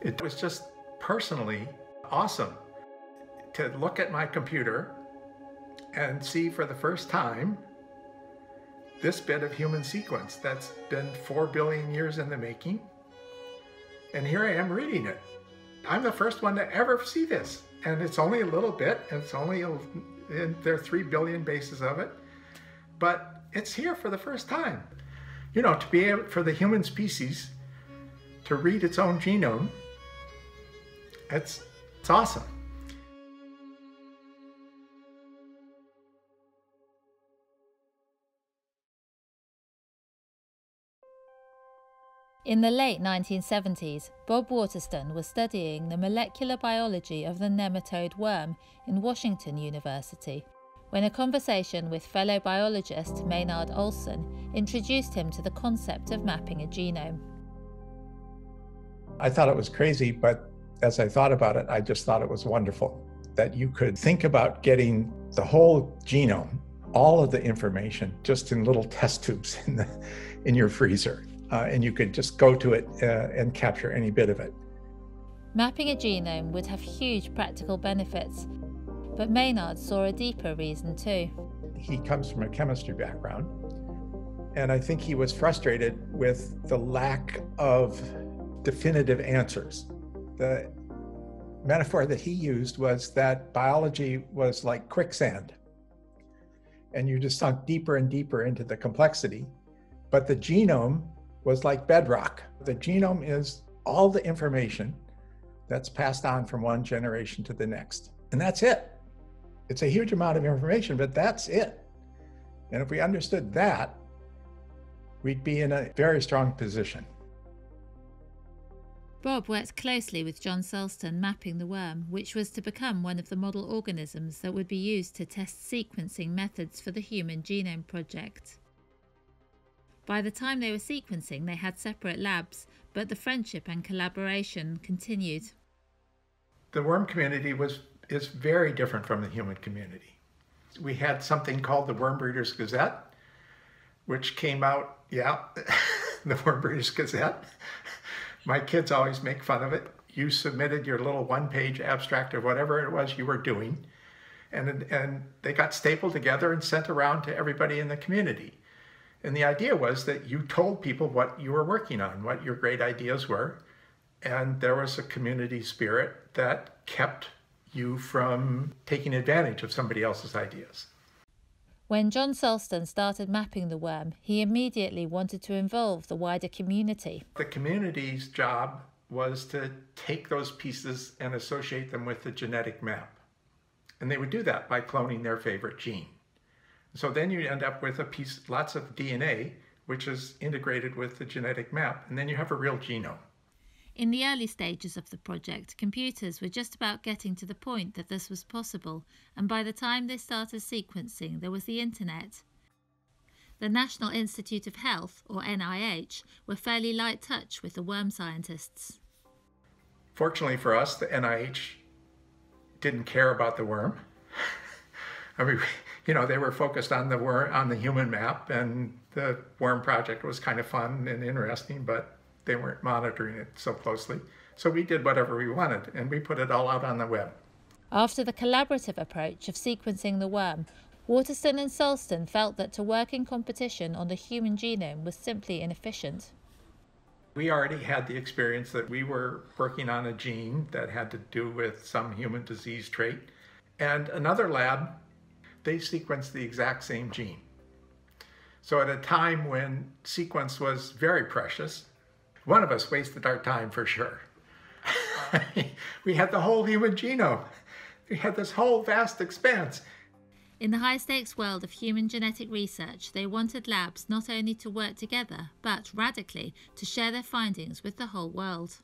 It was just personally awesome to look at my computer and see for the first time this bit of human sequence that's been 4 billion years in the making. And here I am reading it. I'm the first one to ever see this. And it's only a little bit, it's only, a, there are 3 billion bases of it, but it's here for the first time. You know, to be able, for the human species to read its own genome, it's, it's awesome. In the late 1970s, Bob Waterston was studying the molecular biology of the nematode worm in Washington University when a conversation with fellow biologist Maynard Olson introduced him to the concept of mapping a genome. I thought it was crazy, but as I thought about it, I just thought it was wonderful that you could think about getting the whole genome, all of the information, just in little test tubes in, the, in your freezer uh, and you could just go to it uh, and capture any bit of it. Mapping a genome would have huge practical benefits, but Maynard saw a deeper reason too. He comes from a chemistry background, and I think he was frustrated with the lack of definitive answers. The metaphor that he used was that biology was like quicksand, and you just sunk deeper and deeper into the complexity. But the genome was like bedrock. The genome is all the information that's passed on from one generation to the next. And that's it. It's a huge amount of information, but that's it. And if we understood that, we'd be in a very strong position. Bob worked closely with John Sulston mapping the worm, which was to become one of the model organisms that would be used to test sequencing methods for the Human Genome Project. By the time they were sequencing, they had separate labs, but the friendship and collaboration continued. The worm community was is very different from the human community. We had something called the Worm Breeders Gazette, which came out, yeah, the Worm Breeders Gazette. My kids always make fun of it. You submitted your little one-page abstract of whatever it was you were doing, and, and they got stapled together and sent around to everybody in the community. And the idea was that you told people what you were working on, what your great ideas were, and there was a community spirit that kept you from taking advantage of somebody else's ideas. When John Sulston started mapping the worm, he immediately wanted to involve the wider community. The community's job was to take those pieces and associate them with the genetic map. And they would do that by cloning their favorite gene. So then you end up with a piece, lots of DNA, which is integrated with the genetic map, and then you have a real genome. In the early stages of the project, computers were just about getting to the point that this was possible, and by the time they started sequencing, there was the internet. The National Institute of Health, or NIH, were fairly light touch with the worm scientists. Fortunately for us, the NIH didn't care about the worm. I mean, you know, they were focused on the worm, on the human map, and the worm project was kind of fun and interesting, but they weren't monitoring it so closely. So we did whatever we wanted, and we put it all out on the web. After the collaborative approach of sequencing the worm, Waterston and Sulston felt that to work in competition on the human genome was simply inefficient. We already had the experience that we were working on a gene that had to do with some human disease trait, and another lab they sequenced the exact same gene. So at a time when sequence was very precious, one of us wasted our time for sure. we had the whole human genome. We had this whole vast expanse. In the high stakes world of human genetic research, they wanted labs not only to work together, but radically to share their findings with the whole world.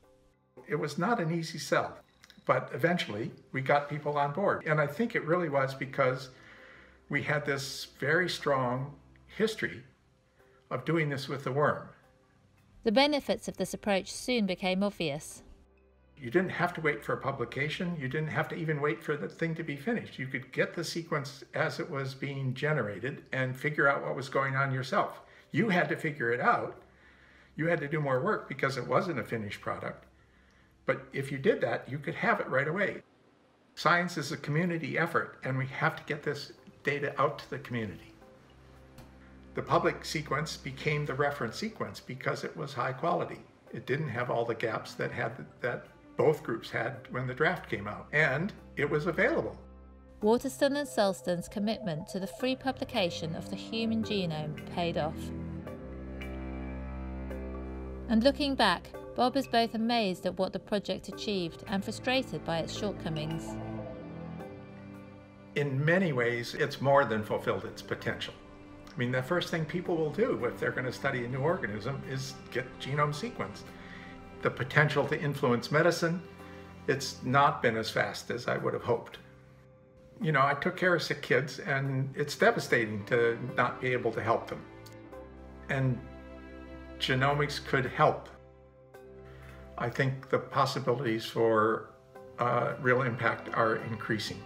It was not an easy sell, but eventually we got people on board. And I think it really was because we had this very strong history of doing this with the worm. The benefits of this approach soon became obvious. You didn't have to wait for a publication. You didn't have to even wait for the thing to be finished. You could get the sequence as it was being generated and figure out what was going on yourself. You had to figure it out. You had to do more work because it wasn't a finished product. But if you did that, you could have it right away. Science is a community effort, and we have to get this data out to the community. The public sequence became the reference sequence because it was high quality. It didn't have all the gaps that had that both groups had when the draft came out, and it was available. Waterston and Sulston's commitment to the free publication of the human genome paid off. And looking back, Bob is both amazed at what the project achieved and frustrated by its shortcomings. In many ways, it's more than fulfilled its potential. I mean, the first thing people will do if they're going to study a new organism is get genome sequenced. The potential to influence medicine, it's not been as fast as I would have hoped. You know, I took care of sick kids, and it's devastating to not be able to help them. And genomics could help I think the possibilities for uh, real impact are increasing.